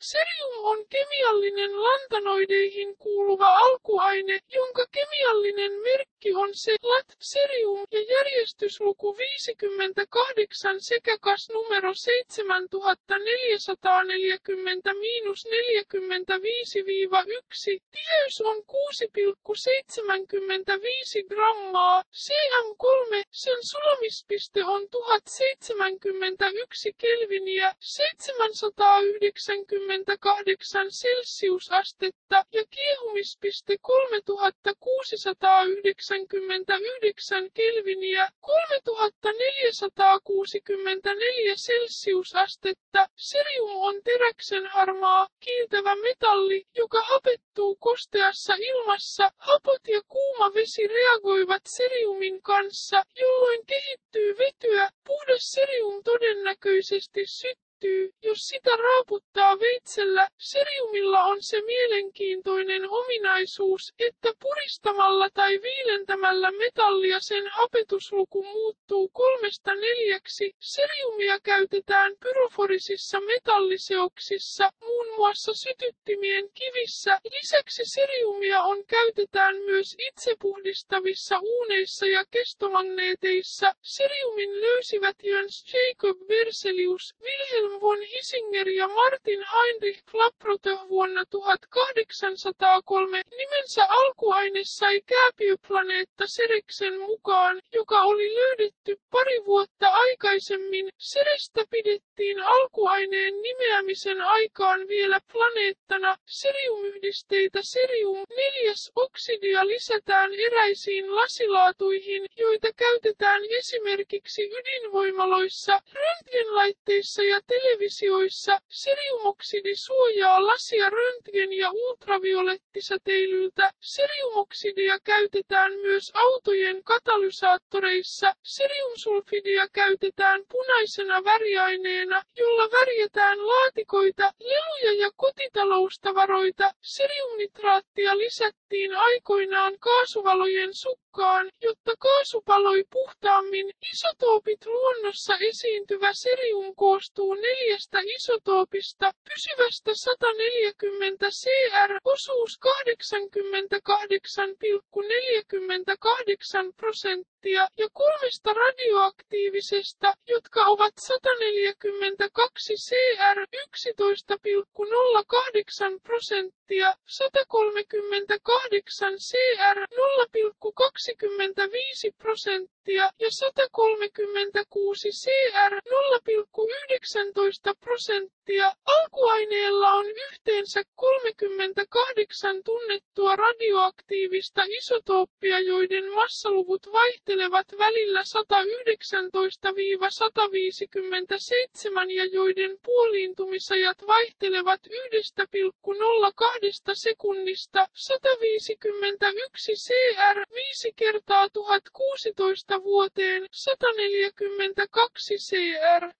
Cerium on kemiallinen lantanoideihin kuuluva alkuaine, jonka kemiallinen merkki on se lat cerium ja järjestysluku 58 sekä kas numero 7440-45-1. Tiheys on 6,75 grammaa. CM3, sen sulamispiste on 1071 kelviniä, 798 celsiusastetta ja kiehumispiste 3699 kelviniä, 3464 celsiusastetta. Cerium on teräksen harmaa, kiiltävä metalli, joka hapettuu kosteassa ilmassa. Hapot ja kuuma vesi reagoivat ceriumin kanssa, jolloin kehittyy vetyä. Puhdas cerium todennäköisesti syttyy syttyy, jos sitä raaputtaa veitsellä. Seriumilla on se mielenkiintoinen ominaisuus, että puristamalla tai viilentämällä metallia sen hapetusluku muuttuu kolmesta neljäksi. Seriumia käytetään pyroforisissa metalliseoksissa, muun muassa sytyttimien kivissä. Lisäksi seriumia on käytetään myös itsepuhdistavissa uuneissa ja kestomagneeteissa. Seriumin löysivät Jöns Jacob Berzelius, Wilhelm Wilhelm von Hisinger ja Martin Heinrich Klaproth vuonna 1803 nimensä alkuaine sai kääpiöplaneetta Sereksen mukaan, joka oli löydetty pari vuotta aikaisemmin. Serestä pidettiin alkuaineen nimeämisen aikaan vielä planeettana. Seriumyhdisteitä serium neljäs oksidia lisätään eräisiin lasilaatuihin, joita käytetään esimerkiksi ydinvoimaloissa, röntgenlaitteissa ja televisioissa seriumoksidi suojaa lasia röntgen- ja ultraviolettisäteilyltä. Seriumoksidia käytetään myös autojen katalysaattoreissa. Seriumsulfidia käytetään punaisena väriaineena, jolla värjätään laatikoita, leluja ja kotitaloustavaroita. Seriumnitraattia lisättiin aikoinaan kaasuvalojen sukkaan, jotta kaasu paloi puhtaammin. Isotoopit luonnossa esiintyvä serium koostuu neljästä isotoopista, pysyvästä 140 CR, osuus 88,48 prosenttia, ja kolmesta radioaktiivisesta, jotka ovat 142 CR, 11,08 prosenttia, 138 CR, 0,25 prosenttia ja 136 CR, 0,19 prosenttia. Alkuaineella on yhteensä 38 tunnettua radioaktiivista isotooppia, joiden massaluvut vaihtelevat välillä 119-157 ja joiden puoliintumisajat vaihtelevat 1,02 sekunnista 151 CR 5 kertaa 1016 vuoteen 142 CR